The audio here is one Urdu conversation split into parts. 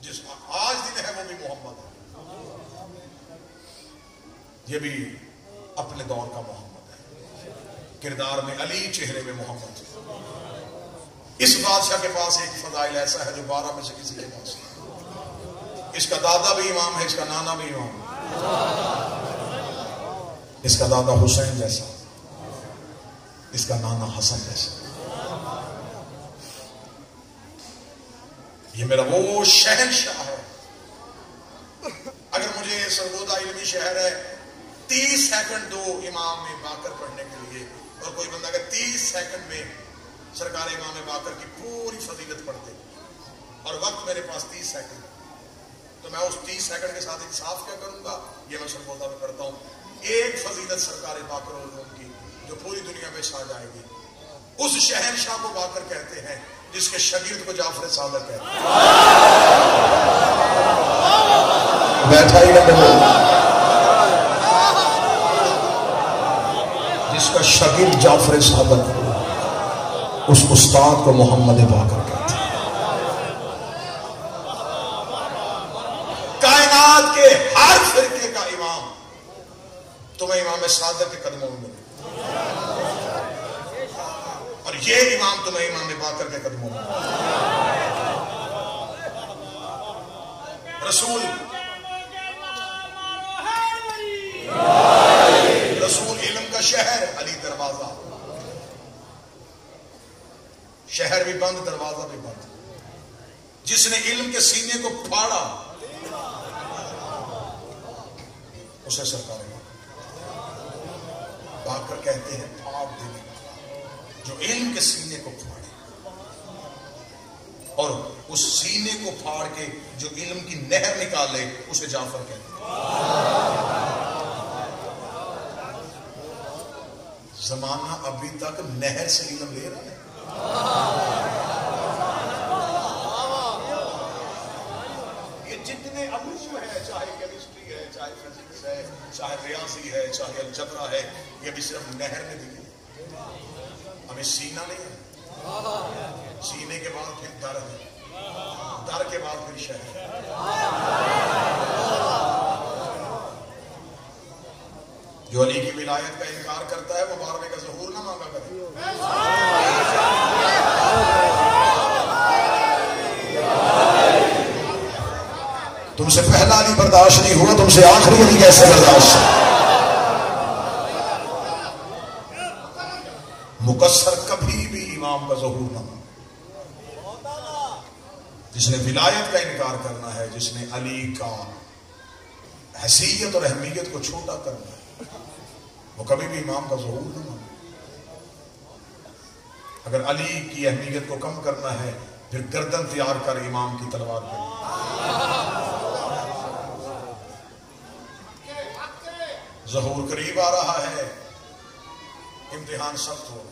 جس آج دن ہے وہ بھی محمد ہے۔ یہ بھی اپنے دور کا محمد ہے۔ کردار میں علی چہرے میں محمد اس بادشاہ کے پاس ایک فضائل ایسا ہے جو بارہ میں سے کسی کے پاس نہیں۔ اس کا دادا بھی امام ہے، اس کا نانا بھی امام ہے۔ اس کا دادا حسین جیسا۔ اس کا نانا حسن جیسا۔ یہ میرا وہ شہنشاہ ہے۔ اگر مجھے سرگودا علمی شہر ہے، تیس سیکنڈ دو امام میں باکر پڑھنے کے لیے، اور کوئی بندہ اگر تیس سیکنڈ میں سرکار امام باکر کی پوری فضیلت پڑھ دے، اور وقت میرے پاس تیس سیکنڈ، تو میں اس تیس سیکنڈ کے ساتھ انصاف کیا کروں گا؟ یہ میں سرگودا میں کرتا ہوں۔ ایک فضیلت سرکار باکر علوم کی، جو پوری دنیا میں چھا جائے گی۔ اس شہنشاہ کو باکر کہتے ہیں۔ جس کے شگرد کو جعفر صادق کہتے بیٹھا ہی جس کا شگرد جعفر صادق اس استاد کو محمد باکر کہتے ہیں۔ کائنات کے ہر فرقے کا امام، تمہیں امام صادق کے قدموں میں اور یہ امام تمہیں امام باکر کے قدموں میں رسول۔ رسول علم کا شہر، علی دروازہ۔ شہر بھی بند، دروازہ بھی بند۔ جس نے علم کے سینے کو پھاڑا، اسے سرکار باکر کہتے ہیں پھاڑ دینے جو علم کے سینے کو پھاڑے۔ اور اس سینے کو پھاڑ کے جو علم کی نہر نکالے، اسے جعفر کہتے ہیں۔ زمانہ ابھی تک نہر سے علم لے رہا ہے۔ یہ جتنے علوم ہیں، چاہے کیمسٹری ہے، چاہے فزکس ہے، چاہے ریاضی ہے، چاہے الجبرا ہے، یہ بھی صرف نہر میں دکھے۔ ہمیں سینہ نہیں ہے۔ سینے کے بعد پھر در ہے۔ در کے بعد پھر شہر جو علی کی ولایت کا انکار کرتا ہے، وہ بارہویں کا ظہور نہ مانگا کرے۔ تم سے پہلا علی برداشت نہیں ہوا، تم سے آخری علی کیسے برداشت؟ مقصر کبھی بھی امام کا ظہور نہ مانگا جس نے ولایت کا انکار کرنا ہے، جس نے علی کا حیثیت اور اہمیت کو چھوٹا کرنا ہے، وہ کبھی بھی امام کا ظہور نہ مانے اگر علی کی اہمیت کو کم کرنا ہے، پھر گردن تیار کر امام کی تلوار پہ ظہور قریب آ رہا ہے۔ امتحان سخت ہو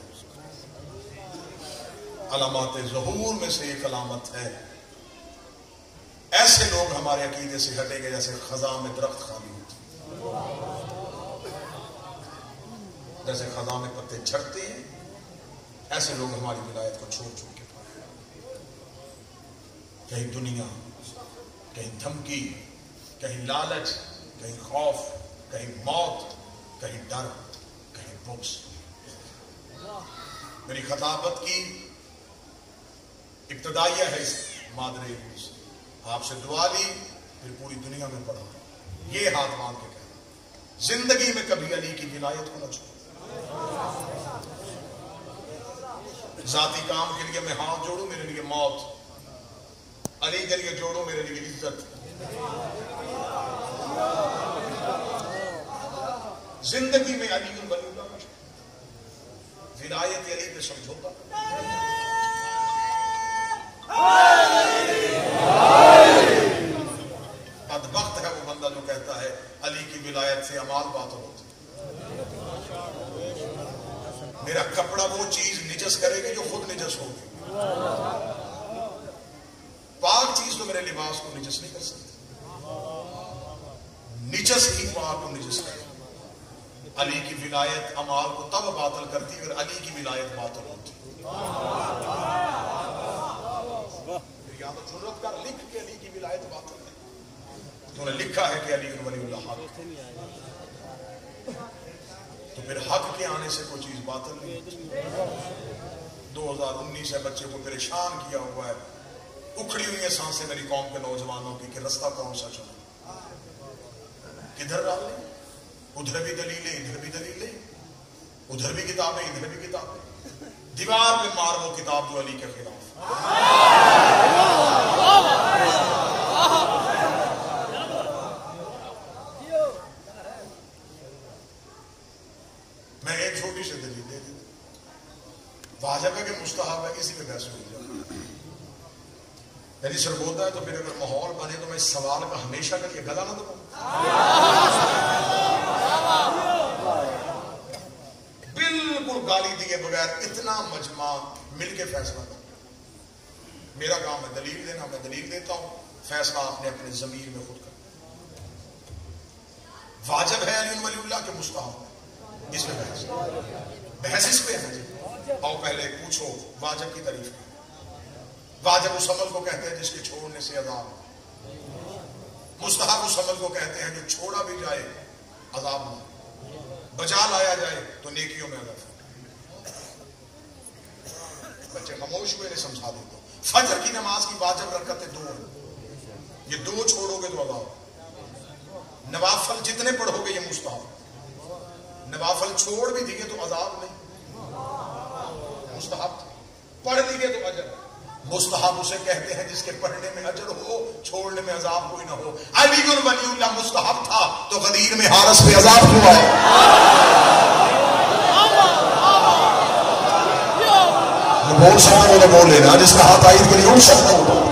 علامات ظہور میں سے ایک علامت ہے۔ ایسے لوگ ہمارے عقیدے سے ہٹے گے جیسے خزاں میں درخت خالی ہوتی۔ جیسے خزاں میں پتے جھڑتے ہیں۔ ایسے لوگ ہماری ولایت کو چھوڑ چھوڑ کے پائے کہیں دنیا، کہیں دھمکی، کہیں لالچ، کہیں خوف، کہیں موت، کہیں ڈر، کہیں بکس میری خطابت کی ابتدائیہ ہے اس مادر سے آپ سے دعا لی، پھر پوری دنیا میں پڑھا۔ یہ ہاتھ مان کے کہنا۔ زندگی میں کبھی علی کی ولایت کو نہ چھوڑ۔ ذاتی کام کے لیے میں ہاتھ جوڑوں، میرے لیے موت۔ علی کے لیے جوڑوں، میرے لیے عزت۔ زندگی میں علی بنوں۔ ولایت علی پہ سمجھوتا بدبخت ہے وہ بندہ جو کہتا ہے، علی کی ولایت سے امال بات ہوتی میرا کپڑا وہ چیز نجس کرے گی جو خود نجس ہوگی۔ پاک چیز تو میرے لباس کو نجس نہیں کر سکتی۔ نجس ہی پاک کو نجس کرے۔ علی کی ولایت امال کو تب باطل کرتی اگر علی کی ولایت باطل ہوتی۔ یا تو ضرورت کر لکھ کے علی کی ولایت باطل ہے۔ تو نے لکھا ہے کہ علی ولی اللہ حق۔ تو پھر حق کے آنے سے کوئی چیز باطل نہیں۔ دو ہزار انیس ہے، بچے کو پریشان کیا ہوا ہے۔ اکھڑی ہوئی ہیں سانسیں میری قوم کے نوجوانوں کی کہ رستہ کون سا چلا کدھر ڈال لیں ادھر بھی دلیلیں ادھر بھی دلیلیں ادھر بھی کتابیں ادھر بھی کتابیں دیوار پہ مار وہ کتاب جو علی کے خلاف۔ میں ایک چھوٹی سی دلیل دے دی واجب ہے کہ مستحب ہے، اسی پہ بحث ہو جائے یعنی سر بولتا ہے تو پھر اگر ماحول بنے تو میں اس سوال کا ہمیشہ کر کے گلا نہ دوں گالی دیے بغیر اتنا مجمع مل کے فیصلہ کر میرا کام ہے دلیل دینا، میں دلیل دیتا ہوں، فیصلہ آپ نے اپنے ضمیر میں خود کر واجب ہے علی ولی اللہ کے مستحب اس میں بحث۔ بحث اس پہ ہے جی۔ آؤ پہلے پوچھو واجب کی تعریف۔ واجب اس عمل کو کہتے ہیں جس کے چھوڑنے سے عذاب۔ مستحب اس عمل کو کہتے ہیں جو چھوڑا بھی جائے، عذاب نہ بچا لایا جائے تو نیکیوں میں عذاب بچے خاموش ہوئے نے سمجھا دیتا ہوں فجر کی نماز کی واجب رکعتیں دو ہیں۔ یہ دو چھوڑو گے تو عذاب نوافل جتنے پڑھو گے یہ مستحب۔ نوافل چھوڑ بھی دیے تو عذاب نہیں۔ مستحب۔ پڑھ دیے تو اجر۔ مستحب اسے کہتے ہیں جس کے پڑھنے میں اجر ہو، چھوڑنے میں عذاب کوئی نہ ہو۔ علی گن ولی اللہ مستحب تھا تو غدیر میں حارس پہ عذاب ہوا کیوں آئے بول سکتا ہوں تو بول لینا۔ جس کا ہاتھ آئی کے لیے اٹھ سکتا۔ ہوں